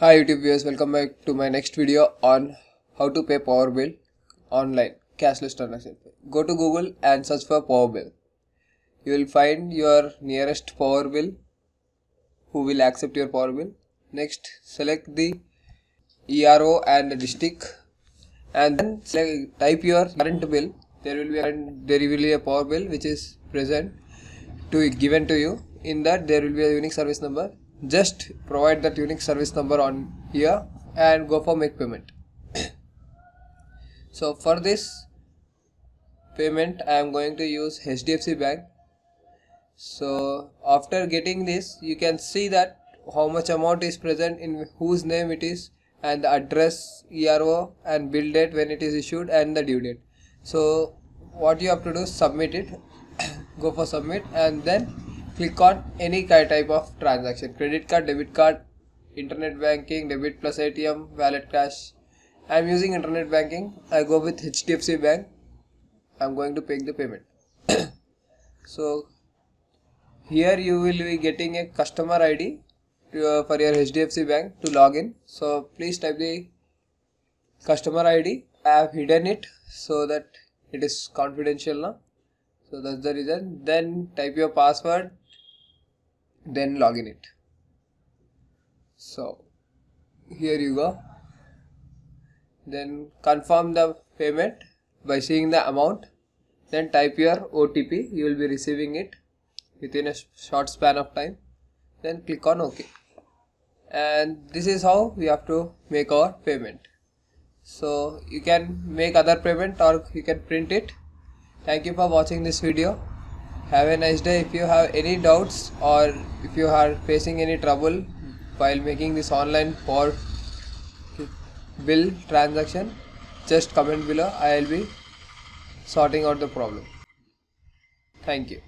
Hi YouTube viewers, welcome back to my next video on how to pay power bill online cashless transaction. Go to Google and search for power bill. You will find your nearest power bill who will accept your power bill. Next select the ERO and the district and then select, type your current bill. There will be a, there will be a power bill which is present to be given to you. In that there will be a unique service number just provide that unique service number on here and go for make payment. So for this payment I am going to use HDFC bank. So after getting this you can see that how much amount is present in whose name it is and the address ERO and bill date when it is issued and the due date. So what you have to do submit it. Go for submit and then click on any type of transaction. Credit card debit card internet banking debit plus atm wallet cash. I'm using internet banking. I go with hdfc bank. I'm going to pay the payment. So here you will be getting a customer id to, uh, for your hdfc bank to log in. So please type the customer id i have hidden it so that it is confidential now. So that's the reason. Then type your password then login it. So here you go. Then confirm the payment by seeing the amount. Then type your OTP you will be receiving it within a short span of time. Then click on OK and this is how we have to make our payment. So you can make other payment or you can print it. Thank you for watching this video have a nice day. If you have any doubts or if you are facing any trouble while making this online for bill transaction just comment below. I will be sorting out the problem. Thank you